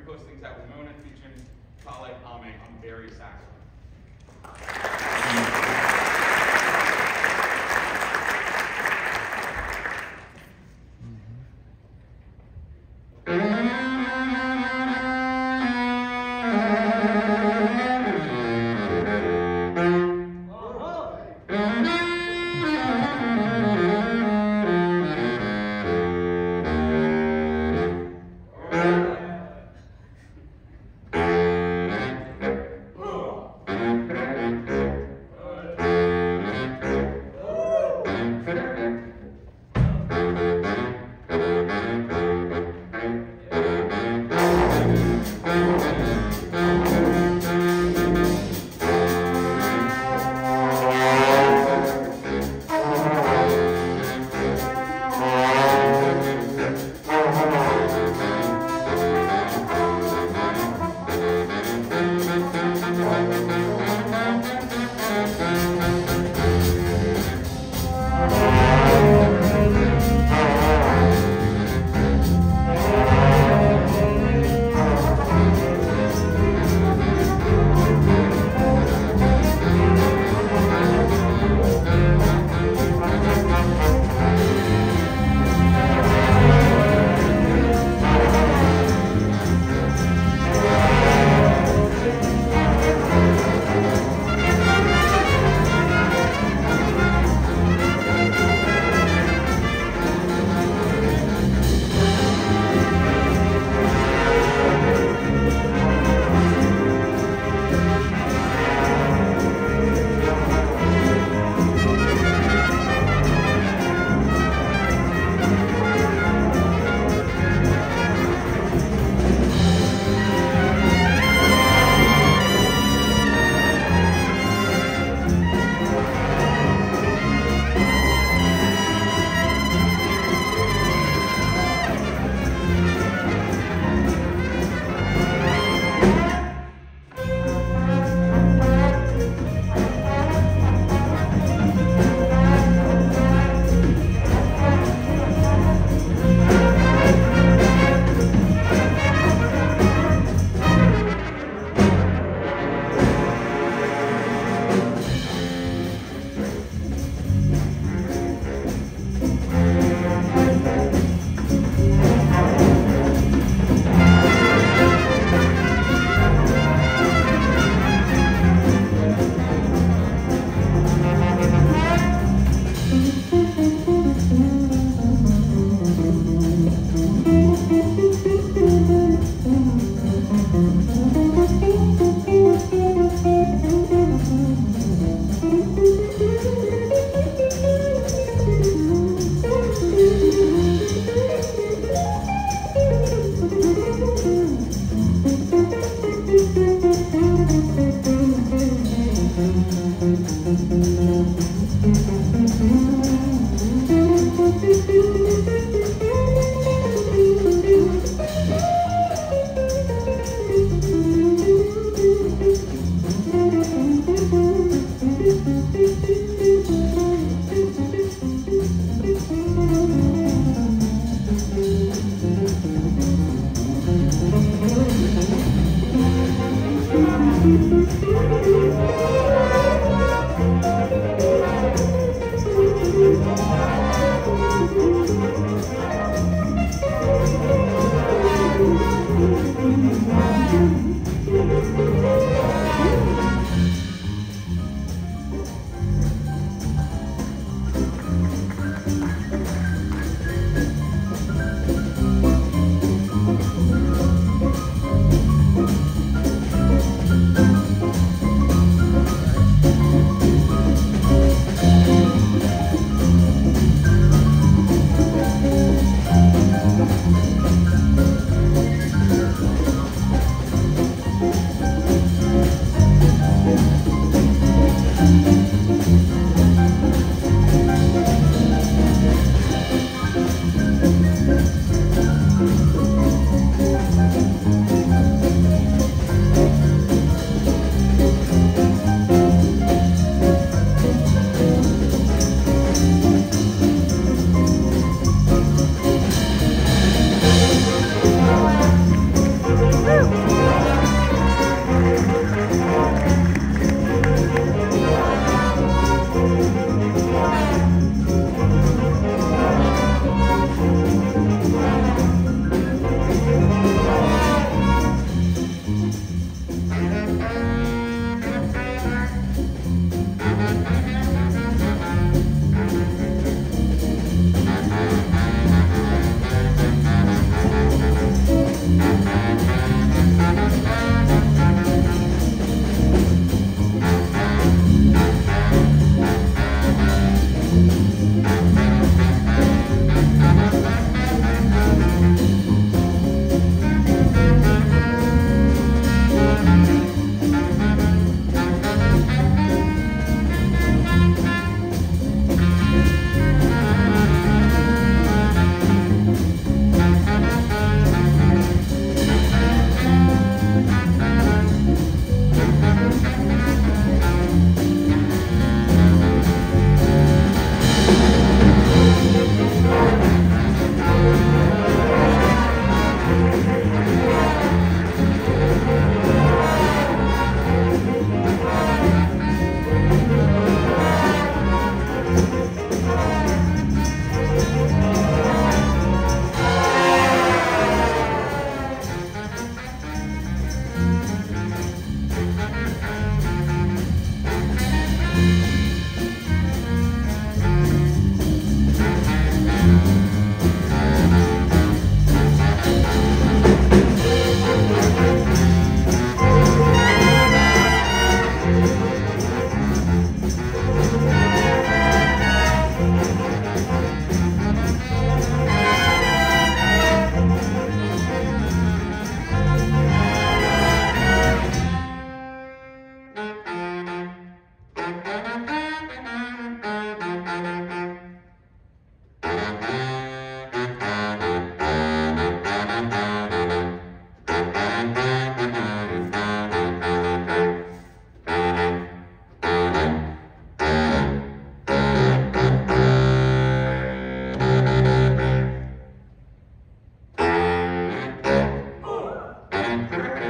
to close things out with Mona featuring Talib um, Ame on Barry saxophone.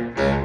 Thank